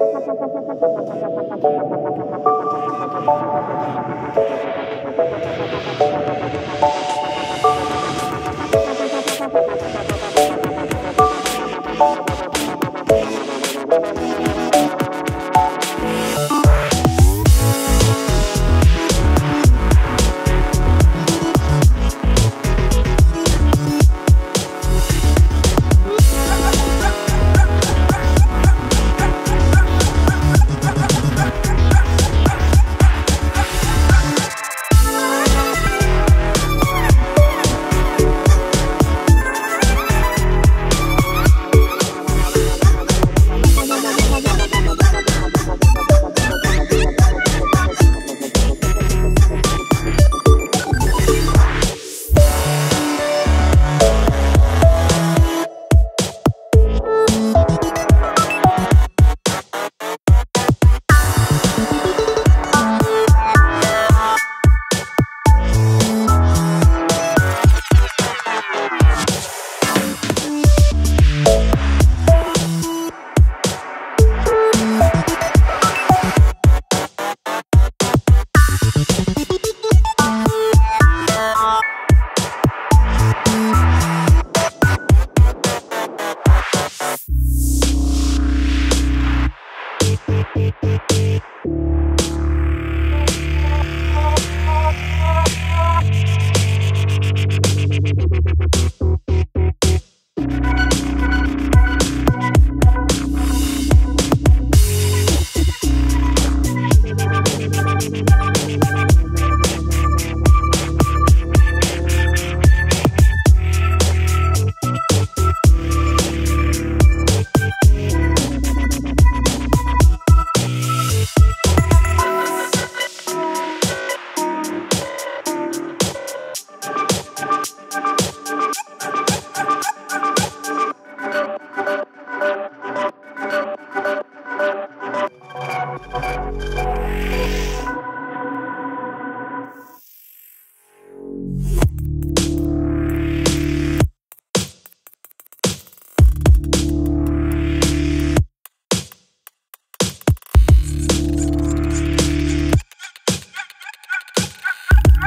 Thank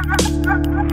Ha ha ha ha!